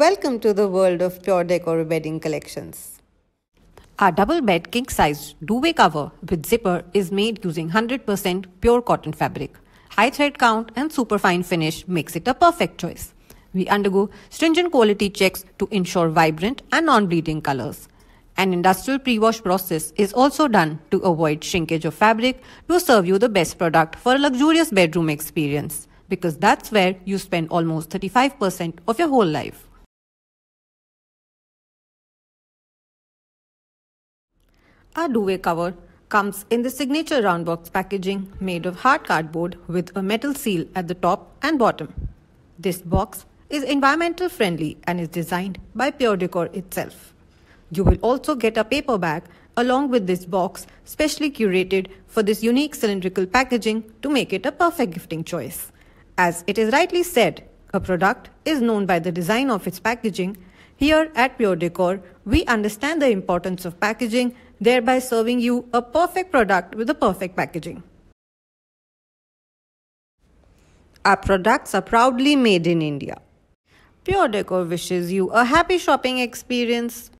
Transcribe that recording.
Welcome to the world of Pure Decor bedding collections. Our double bed king size duvet cover with zipper is made using 100% pure cotton fabric. High thread count and superfine finish makes it a perfect choice. We undergo stringent quality checks to ensure vibrant and non-bleeding colors. An industrial pre-wash process is also done to avoid shrinkage of fabric to serve you the best product for a luxurious bedroom experience because that's where you spend almost 35% of your whole life. Our duvet cover comes in the signature round box packaging made of hard cardboard with a metal seal at the top and bottom. This box is environmental friendly and is designed by Pure Decor itself. You will also get a paper bag along with this box specially curated for this unique cylindrical packaging to make it a perfect gifting choice. As it is rightly said, a product is known by the design of its packaging. Here at Pure Decor, we understand the importance of packaging thereby serving you a perfect product with a perfect packaging. Our products are proudly made in India. Pure Decor wishes you a happy shopping experience.